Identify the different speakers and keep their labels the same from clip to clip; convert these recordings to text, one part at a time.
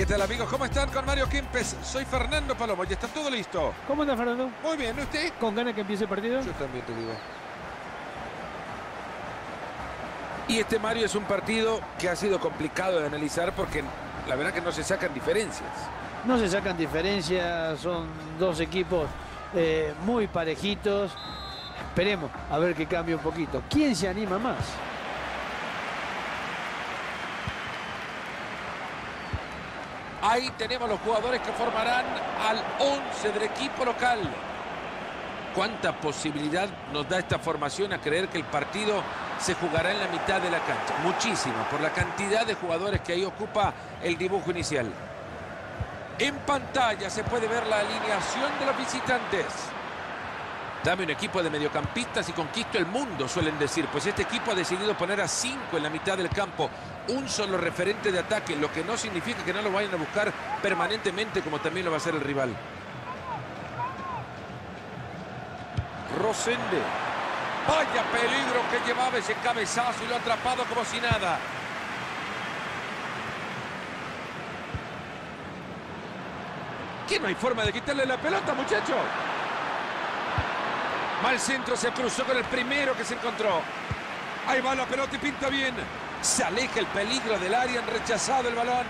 Speaker 1: ¿Qué tal amigos? ¿Cómo están con Mario Kempes? Soy Fernando Palomo y está todo listo.
Speaker 2: ¿Cómo anda, Fernando?
Speaker 1: Muy bien, ¿y ¿usted?
Speaker 2: ¿Con ganas que empiece el partido?
Speaker 1: Yo también te digo. Y este Mario es un partido que ha sido complicado de analizar porque la verdad que no se sacan diferencias.
Speaker 2: No se sacan diferencias, son dos equipos eh, muy parejitos. Esperemos a ver que cambie un poquito. ¿Quién se anima más?
Speaker 1: Ahí tenemos los jugadores que formarán al 11 del equipo local. ¿Cuánta posibilidad nos da esta formación a creer que el partido se jugará en la mitad de la cancha? Muchísimo, por la cantidad de jugadores que ahí ocupa el dibujo inicial. En pantalla se puede ver la alineación de los visitantes. Dame un equipo de mediocampistas y conquisto el mundo, suelen decir. Pues este equipo ha decidido poner a cinco en la mitad del campo. Un solo referente de ataque, lo que no significa que no lo vayan a buscar permanentemente como también lo va a hacer el rival. Rosende. Vaya peligro que llevaba ese cabezazo y lo ha atrapado como si nada. ¿Qué no hay forma de quitarle la pelota, muchacho? Mal centro, se cruzó con el primero que se encontró. Ahí va la pelota y pinta bien. Se aleja el peligro del área, han rechazado el balón.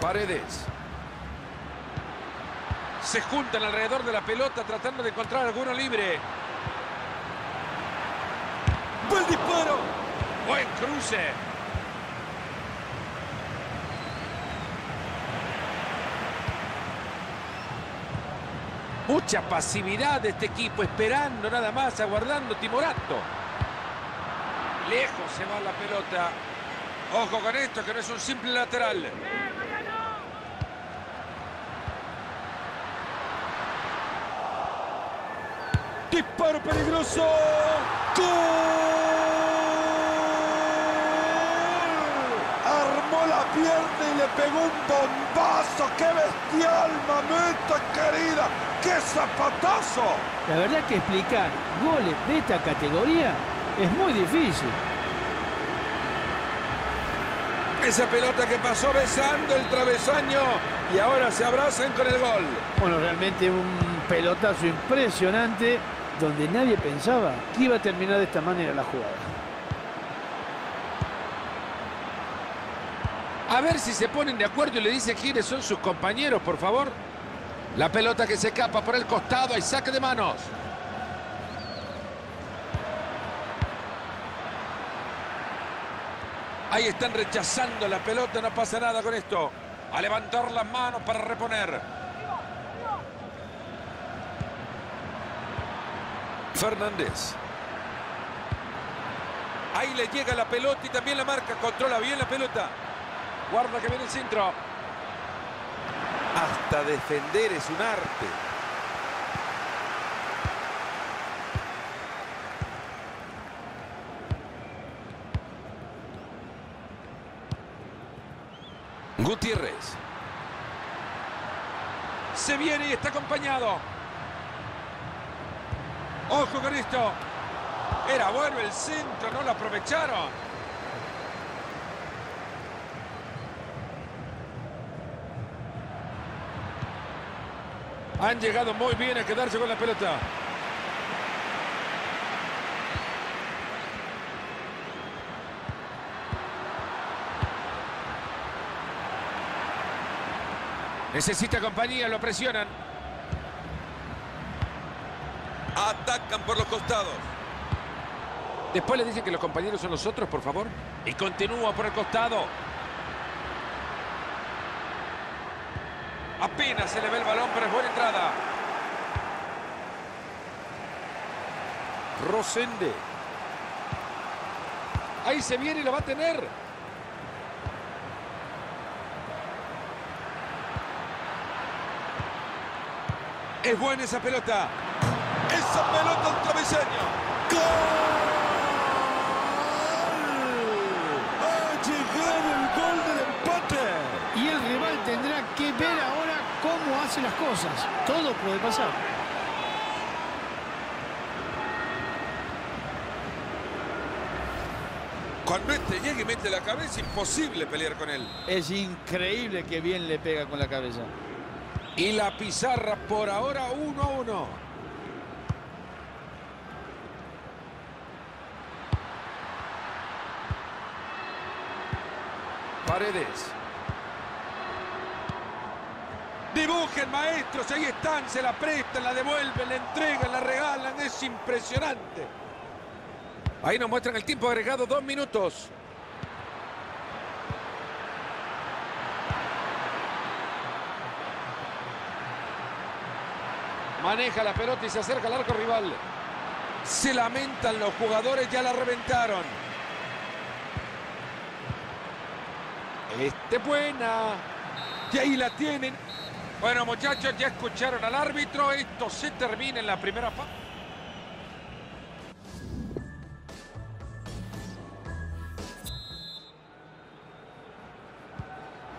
Speaker 1: Paredes. Se juntan alrededor de la pelota tratando de encontrar alguno libre. ¡Buen disparo! ¡Buen cruce! Mucha pasividad de este equipo, esperando nada más, aguardando timorato. Lejos se va la pelota. Ojo con esto, que no es un simple lateral. Disparo peligroso. ¡Gol!
Speaker 3: Armó la pierna y le pegó un bombazo. ¡Qué bestial, mamita ¡Qué zapatazo!
Speaker 2: La verdad que explicar goles de esta categoría es muy difícil.
Speaker 1: Esa pelota que pasó besando el travesaño y ahora se abrazan con el gol.
Speaker 2: Bueno, realmente un pelotazo impresionante donde nadie pensaba que iba a terminar de esta manera la jugada.
Speaker 1: A ver si se ponen de acuerdo y le dicen quiénes son sus compañeros, por favor. La pelota que se escapa por el costado, hay saque de manos. Ahí están rechazando la pelota, no pasa nada con esto. A levantar las manos para reponer. Fernández. Ahí le llega la pelota y también la marca. Controla bien la pelota. Guarda que viene el centro. Hasta defender es un arte. Gutiérrez. Se viene y está acompañado. Ojo con esto. Era bueno el centro, no lo aprovecharon. Han llegado muy bien a quedarse con la pelota. Necesita compañía, lo presionan. Atacan por los costados. Después le dicen que los compañeros son los otros, por favor. Y continúa por el costado. Apenas se le ve el balón, pero es buena entrada. Rosende. Ahí se viene y lo va a tener. Es buena esa pelota. Esa pelota al travesaño. ¡Gol!
Speaker 3: ¡Ha llegado el gol del empate!
Speaker 2: Y el rival tendrá que ver ahora hace las cosas. Todo puede pasar.
Speaker 3: Cuando este llegue y mete la cabeza, imposible pelear con él.
Speaker 2: Es increíble que bien le pega con la cabeza.
Speaker 1: Y la pizarra por ahora 1 a 1. Paredes. Dibujen, maestros, ahí están, se la prestan, la devuelven, la entregan, la regalan, es impresionante. Ahí nos muestran el tiempo agregado, dos minutos. Maneja la pelota y se acerca al arco rival. Se lamentan los jugadores, ya la reventaron. Este buena. Y ahí la tienen. Bueno, muchachos, ya escucharon al árbitro. Esto se termina en la primera parte.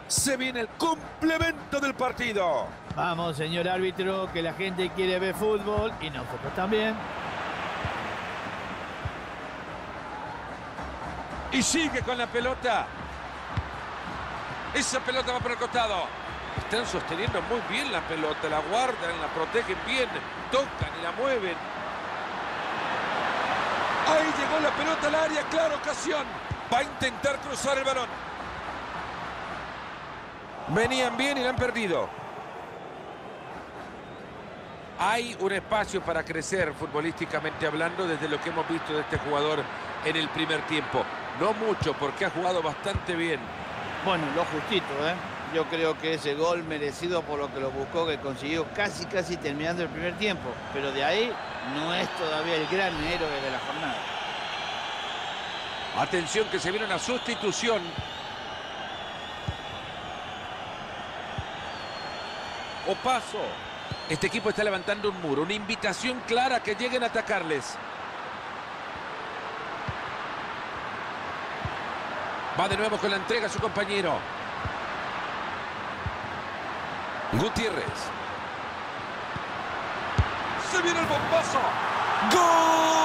Speaker 1: Se viene el complemento del partido.
Speaker 2: Vamos, señor árbitro, que la gente quiere ver fútbol y nosotros también.
Speaker 1: Y sigue con la pelota. Esa pelota va por el costado. Están sosteniendo muy bien la pelota, la guardan, la protegen bien, tocan y la mueven. Ahí llegó la pelota al área, clara ocasión. Va a intentar cruzar el balón. Venían bien y la han perdido. Hay un espacio para crecer futbolísticamente hablando desde lo que hemos visto de este jugador en el primer tiempo. No mucho porque ha jugado bastante bien.
Speaker 2: Bueno, lo justito, ¿eh? Yo creo que ese gol merecido por lo que lo buscó, que consiguió casi, casi terminando el primer tiempo. Pero de ahí no es todavía el gran héroe de la jornada.
Speaker 1: Atención que se viene una sustitución. O paso. Este equipo está levantando un muro. Una invitación clara que lleguen a atacarles. Va de nuevo con la entrega a su compañero. Gutiérrez. Se viene el bombazo.
Speaker 3: ¡Gol!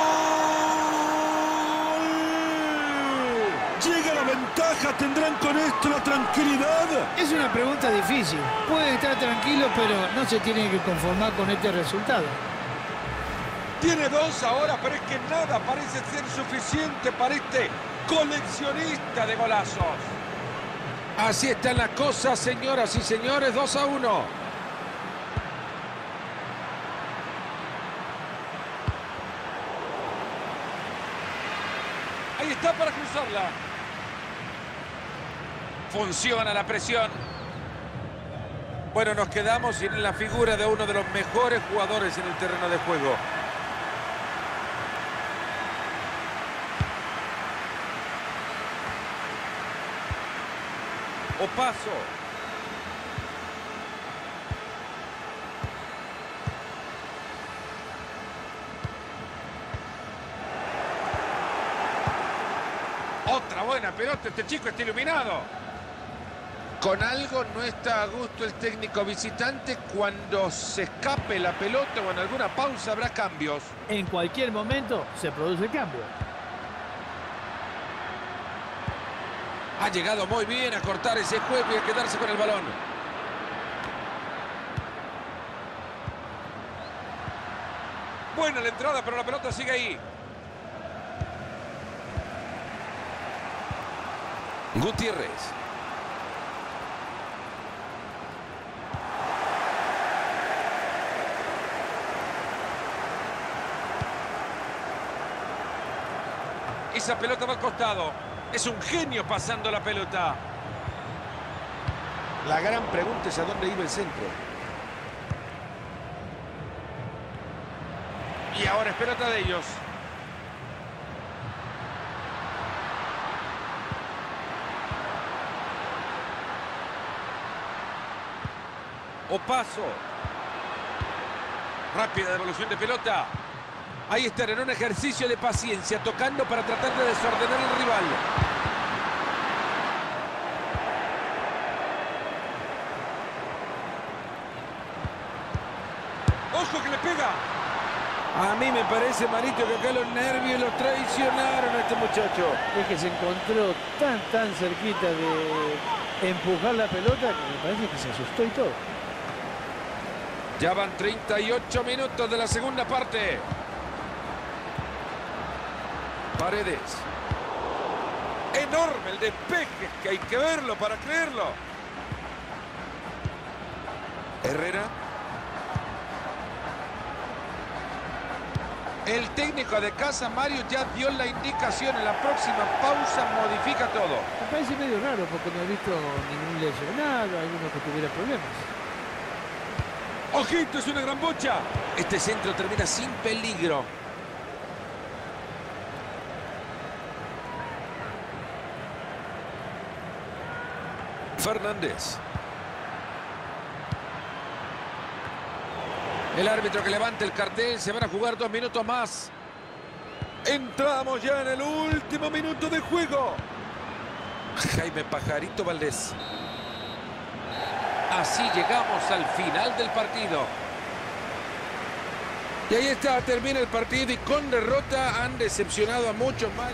Speaker 3: Llega la ventaja, tendrán con esto la tranquilidad.
Speaker 2: Es una pregunta difícil. Pueden estar tranquilos, pero no se tienen que conformar con este resultado.
Speaker 1: Tiene dos ahora, pero es que nada parece ser suficiente para este coleccionista de golazos. Así están las cosas, señoras y señores, 2 a 1. Ahí está para cruzarla. Funciona la presión. Bueno, nos quedamos en la figura de uno de los mejores jugadores en el terreno de juego. O paso. Otra buena pelota, este chico está iluminado. Con algo no está a gusto el técnico visitante cuando se escape la pelota o en alguna pausa habrá cambios.
Speaker 2: En cualquier momento se produce el cambio.
Speaker 1: Ha llegado muy bien a cortar ese juego y a quedarse con el balón. Buena la entrada, pero la pelota sigue ahí. Gutiérrez. Esa pelota va al costado. Es un genio pasando la pelota. La gran pregunta es a dónde iba el centro. Y ahora es pelota de ellos. O paso. Rápida devolución de pelota. Ahí está en un ejercicio de paciencia, tocando para tratar de desordenar al rival. Ojo que le pega. A mí me parece, Marito, que acá los nervios los traicionaron a este muchacho.
Speaker 2: Es que se encontró tan, tan cerquita de empujar la pelota que me parece que se asustó y todo.
Speaker 1: Ya van 38 minutos de la segunda parte. Paredes. Enorme el despeje, que hay que verlo para creerlo. Herrera. El técnico de casa, Mario, ya dio la indicación. En la próxima pausa modifica todo.
Speaker 2: Me parece medio raro porque no he visto ningún lesionado, alguno que tuviera problemas.
Speaker 1: ¡Ojito! Es una gran bocha. Este centro termina sin peligro. Fernández. El árbitro que levanta el cartel. Se van a jugar dos minutos más. Entramos ya en el último minuto de juego. Jaime Pajarito Valdés. Así llegamos al final del partido. Y ahí está, termina el partido y con derrota han decepcionado a muchos más.